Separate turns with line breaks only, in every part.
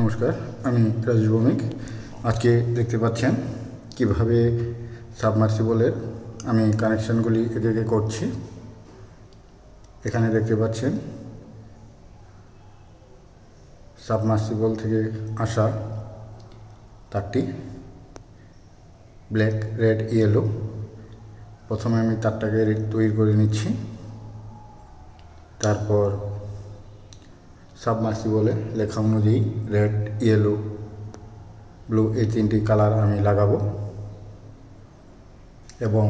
নমস্কার, আমি রাজেশ ভৌমিক। আজকে দেখতে পাচ্ছেন কীভাবে সাবমার্সিবলের আমি কানেকশানগুলি একে একে করছি। এখানে দেখতে পাচ্ছেন সাবমার্সিবল থেকে আসা তারটি ব্ল্যাক, রেড, ইয়েলো। প্রথমে আমি তারটাকে তৈরি করে নিচ্ছি। তারপর সাবমার্সিবলে লেখা অনুযায়ী রেড ইয়েলো ব্লু এই তিনটি কালার আমি লাগাবো। এবং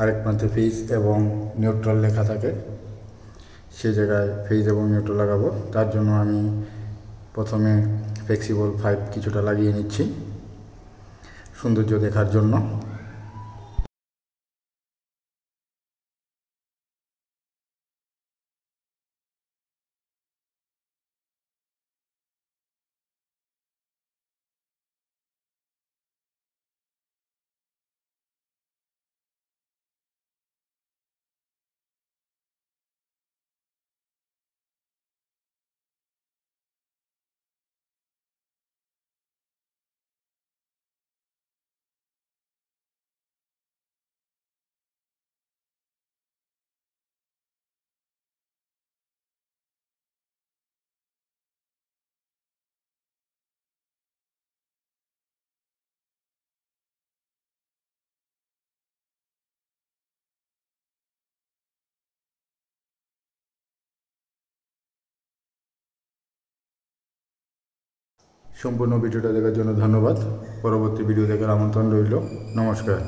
আরেক প্রান্তে ফেজ এবং নিউট্রাল লেখা থাকে, সে জায়গায় ফেজ এবং নিউট্রাল লাগাবো। তার জন্য আমি প্রথমে ফ্লেক্সিবল ফাইভ কিছুটা লাগিয়ে নিচ্ছি, সৌন্দর্য দেখার জন্য। সম্পূর্ণ ভিডিওটা দেখার জন্য ধন্যবাদ। পরবর্তী ভিডিও দেখার আমন্ত্রণ রইল। নমস্কার।